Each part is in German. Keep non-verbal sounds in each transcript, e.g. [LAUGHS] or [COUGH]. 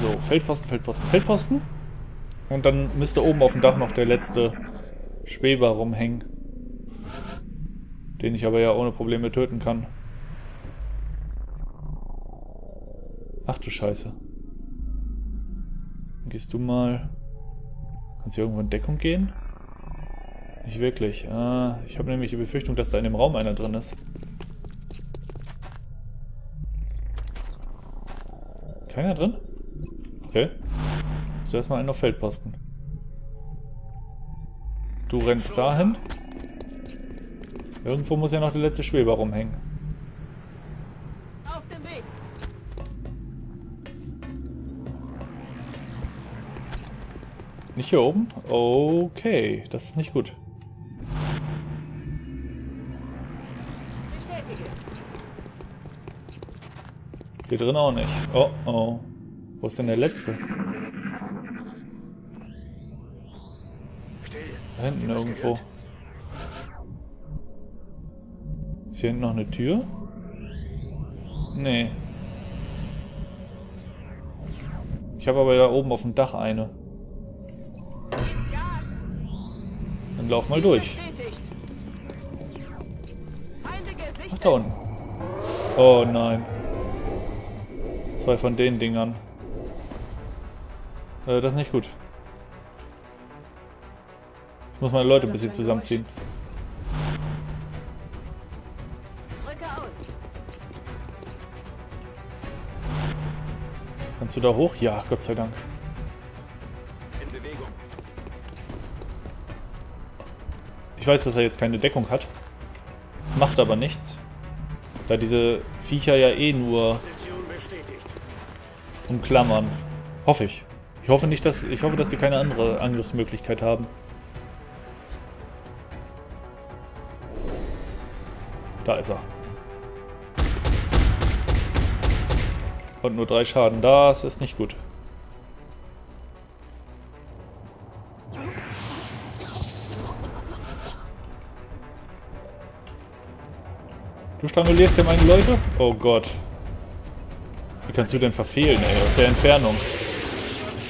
So, Feldposten, Feldposten, Feldposten. Und dann müsste oben auf dem Dach noch der letzte Schweber rumhängen. Den ich aber ja ohne Probleme töten kann. Ach du Scheiße. Gehst du mal... Kannst du irgendwo in Deckung gehen? Nicht wirklich. Ah, ich habe nämlich die Befürchtung, dass da in dem Raum einer drin ist. Keiner drin? Okay. Zuerst mal einen auf Feldposten. Du rennst dahin. Irgendwo muss ja noch der letzte Schweber rumhängen. Auf dem Weg. Nicht hier oben? Okay, das ist nicht gut. Bestätige. Hier drin auch nicht. Oh oh. Wo ist denn der letzte? Da hinten irgendwo. Ist hier hinten noch eine Tür? Nee. Ich habe aber da oben auf dem Dach eine. Dann lauf mal durch. Ach, da unten. Oh nein. Zwei von den Dingern. Äh, das ist nicht gut. Ich muss meine Leute ein bisschen zusammenziehen. Kannst du da hoch? Ja, Gott sei Dank. Ich weiß, dass er jetzt keine Deckung hat. Das macht aber nichts. Da diese Viecher ja eh nur. Umklammern. Hoffe ich. Ich hoffe nicht, dass. Ich hoffe, dass sie keine andere Angriffsmöglichkeit haben. Da ist er. Und nur drei Schaden. Das ist nicht gut. Du strangulierst ja meine Leute? Oh Gott. Wie kannst du denn verfehlen, ey? Aus der Entfernung.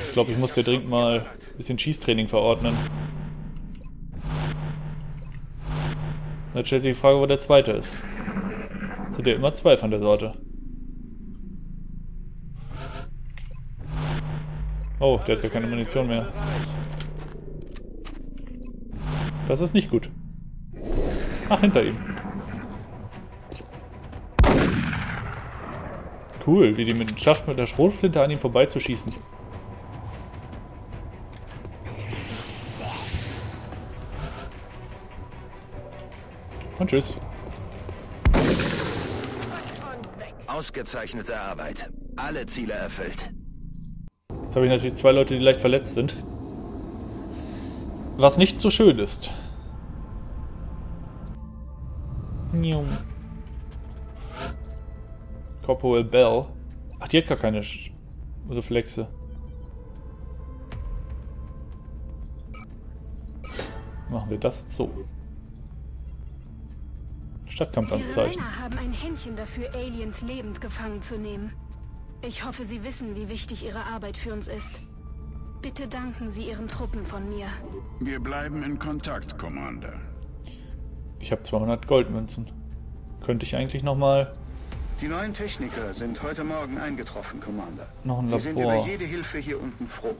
Ich glaube, ich muss dir dringend mal ein bisschen Schießtraining verordnen. Jetzt stellt sich die Frage, wo der zweite ist. Sind ja immer zwei von der Sorte. Oh, der hat ja keine Munition mehr. Das ist nicht gut. Ach, hinter ihm. Cool, wie die mit, schafft mit der Schrotflinte an ihm vorbeizuschießen. Und tschüss. Ausgezeichnete Arbeit. Alle Ziele erfüllt. Jetzt habe ich natürlich zwei Leute, die leicht verletzt sind. Was nicht so schön ist. Nium. Corporal Bell. Ach, die hat gar keine Sch Reflexe. Machen wir das so. Stadtkampfanzeichen. Männer haben ein Händchen dafür, Aliens lebend gefangen zu nehmen. Ich hoffe, Sie wissen, wie wichtig Ihre Arbeit für uns ist. Bitte danken Sie Ihren Truppen von mir. Wir bleiben in Kontakt, Commander. Ich habe 200 Goldmünzen. Könnte ich eigentlich nochmal Die neuen Techniker sind heute Morgen eingetroffen, Commander. noch ein Wir sind Labor. über jede Hilfe hier unten froh.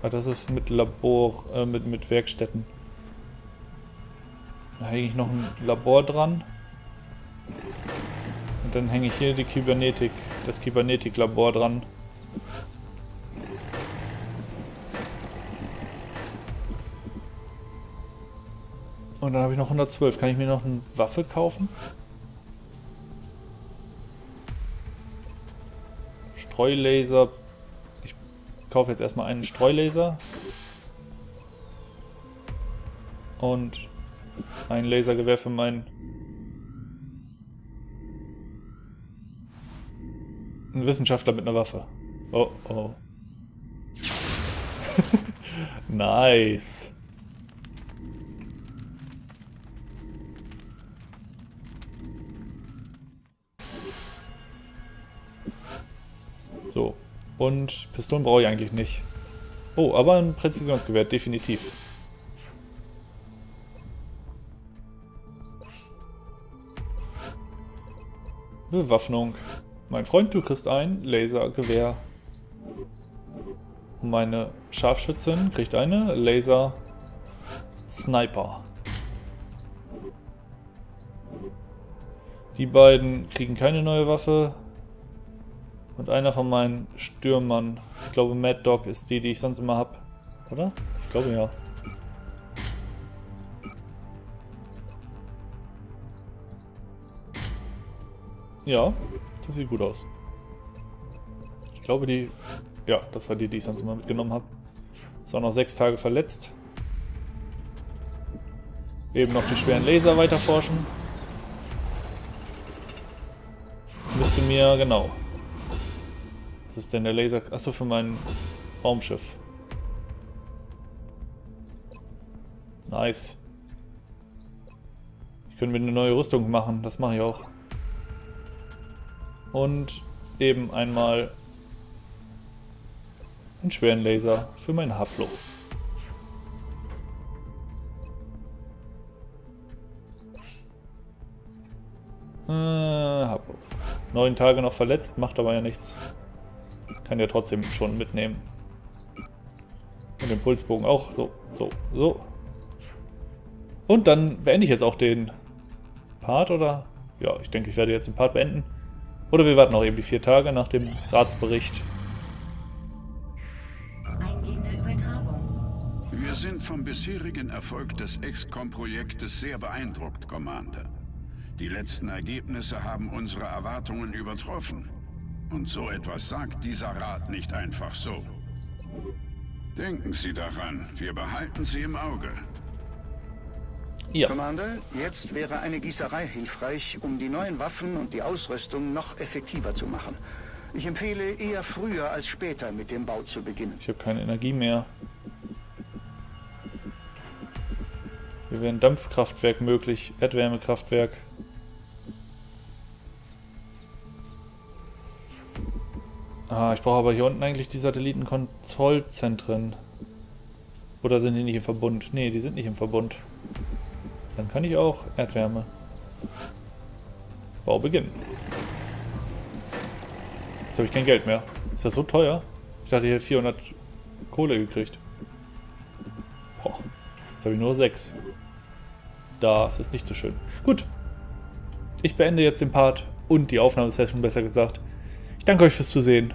Ah, das ist mit Labor, äh, mit, mit Werkstätten. Da hänge ich noch ein Labor dran. Und dann hänge ich hier die Kybernetik, das Kybernetik-Labor dran. Und dann habe ich noch 112. Kann ich mir noch eine Waffe kaufen? Streulaser. Ich kaufe jetzt erstmal einen Streulaser. Und ein Lasergewehr für meinen. Ein Wissenschaftler mit einer Waffe. Oh oh. [LAUGHS] nice. So. Und Pistolen brauche ich eigentlich nicht. Oh, aber ein Präzisionsgewehr, definitiv. Bewaffnung. Mein Freund, du kriegst ein Lasergewehr. Meine Scharfschützin kriegt eine Laser Sniper. Die beiden kriegen keine neue Waffe. Und einer von meinen Stürmern, ich glaube Mad Dog ist die, die ich sonst immer habe. Oder? Ich glaube ja. Ja, das sieht gut aus. Ich glaube die... Ja, das war die, die ich sonst immer mitgenommen habe. Ist auch noch sechs Tage verletzt. Eben noch die schweren Laser weiter forschen. Müsste mir, genau. Ist denn der Laser? Achso, für mein Raumschiff. Nice. Ich könnte mir eine neue Rüstung machen, das mache ich auch. Und eben einmal einen schweren Laser für mein Haflo. Äh, Haflo. Neun Tage noch verletzt, macht aber ja nichts. Kann ja trotzdem schon mitnehmen. Und den Pulsbogen auch. So, so, so. Und dann beende ich jetzt auch den Part, oder? Ja, ich denke, ich werde jetzt den Part beenden. Oder wir warten noch eben die vier Tage nach dem Ratsbericht. Eingehende Übertragung. Wir sind vom bisherigen Erfolg des XCOM-Projektes sehr beeindruckt, Commander. Die letzten Ergebnisse haben unsere Erwartungen übertroffen. Und so etwas sagt dieser Rat nicht einfach so. Denken Sie daran, wir behalten Sie im Auge. Ja, Commander, jetzt wäre eine Gießerei hilfreich, um die neuen Waffen und die Ausrüstung noch effektiver zu machen. Ich empfehle eher früher als später mit dem Bau zu beginnen. ich habe keine Energie mehr. Hier wäre ein Dampfkraftwerk möglich, Erdwärmekraftwerk. Ah, ich brauche aber hier unten eigentlich die Satellitenkontrollzentren. Oder sind die nicht im Verbund? Nee, die sind nicht im Verbund. Dann kann ich auch Erdwärme. Bau beginnen. Jetzt habe ich kein Geld mehr. Ist das so teuer? Ich dachte, ich hätte 400 Kohle gekriegt. Boah, jetzt habe ich nur 6. Das ist nicht so schön. Gut. Ich beende jetzt den Part und die Aufnahmesession, besser gesagt. Ich danke euch fürs Zusehen.